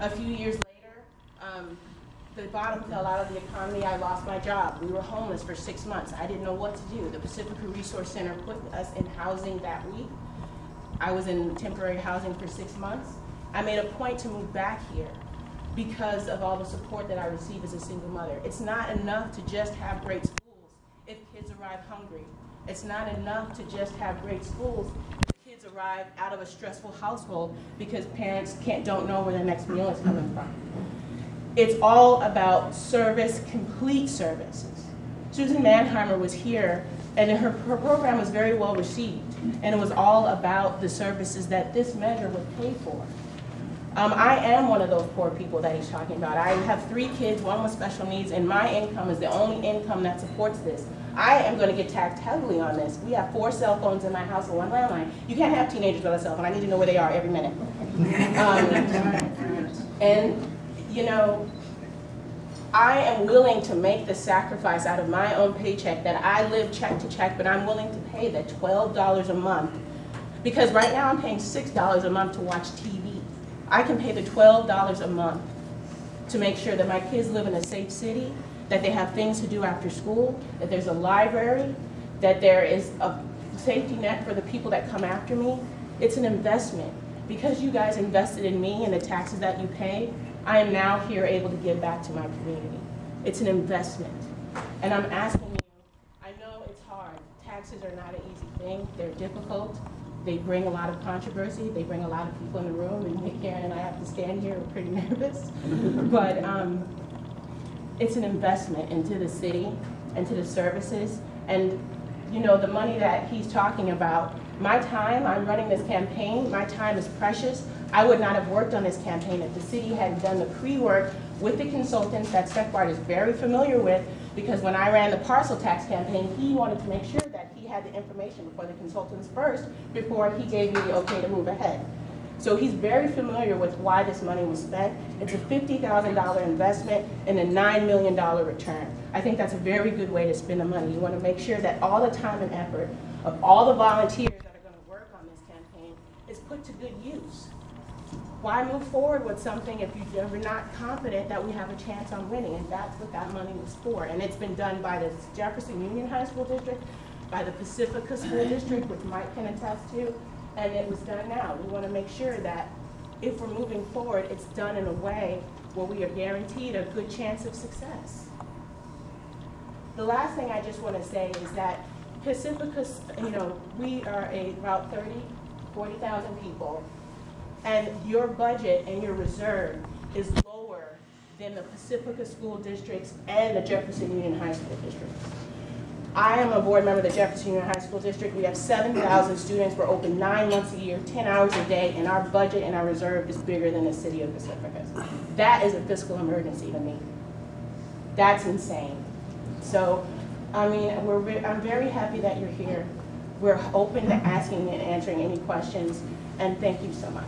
A few years later, um, the bottom fell out of the economy. I lost my job. We were homeless for six months. I didn't know what to do. The Pacifica Resource Center put us in housing that week. I was in temporary housing for six months. I made a point to move back here because of all the support that I receive as a single mother. It's not enough to just have great schools if kids arrive hungry. It's not enough to just have great schools kids arrive out of a stressful household because parents can't, don't know where their next meal is coming from. It's all about service, complete services. Susan Manheimer was here, and her, her program was very well received, and it was all about the services that this measure would pay for. Um, I am one of those poor people that he's talking about. I have three kids, one with special needs, and my income is the only income that supports this. I am going to get taxed heavily on this. We have four cell phones in my house and one landline. You can't have teenagers with a cell phone. I need to know where they are every minute. Um, and, you know, I am willing to make the sacrifice out of my own paycheck that I live check to check, but I'm willing to pay the $12 a month. Because right now I'm paying $6 a month to watch TV. I can pay the $12 a month to make sure that my kids live in a safe city, that they have things to do after school, that there's a library, that there is a safety net for the people that come after me. It's an investment. Because you guys invested in me and the taxes that you pay, I am now here able to give back to my community. It's an investment. And I'm asking you, I know it's hard. Taxes are not an easy thing. They're difficult. They bring a lot of controversy. They bring a lot of people in the room, and Karen and I have to stand here. We're pretty nervous. but um, it's an investment into the city, into the services. And, you know, the money that he's talking about, my time, I'm running this campaign, my time is precious. I would not have worked on this campaign if the city hadn't done the pre-work with the consultants that Steckbart is very familiar with, because when I ran the parcel tax campaign, he wanted to make sure had the information before the consultants first, before he gave me the okay to move ahead. So he's very familiar with why this money was spent. It's a $50,000 investment and a $9 million return. I think that's a very good way to spend the money. You want to make sure that all the time and effort of all the volunteers that are going to work on this campaign is put to good use. Why move forward with something if you're not confident that we have a chance on winning? And that's what that money was for. And it's been done by the Jefferson Union High School District, by the Pacifica School District, which Mike can attest to, and it was done now. We want to make sure that if we're moving forward, it's done in a way where we are guaranteed a good chance of success. The last thing I just want to say is that Pacifica, you know, we are a, about 30, 40,000 people, and your budget and your reserve is lower than the Pacifica School Districts and the Jefferson Union High School Districts. I am a board member of the Jefferson Union High School District. We have 7,000 students. We're open nine months a year, 10 hours a day, and our budget and our reserve is bigger than the city of Pacifica. That is a fiscal emergency to me. That's insane. So, I mean, we're, I'm very happy that you're here. We're open to asking and answering any questions, and thank you so much.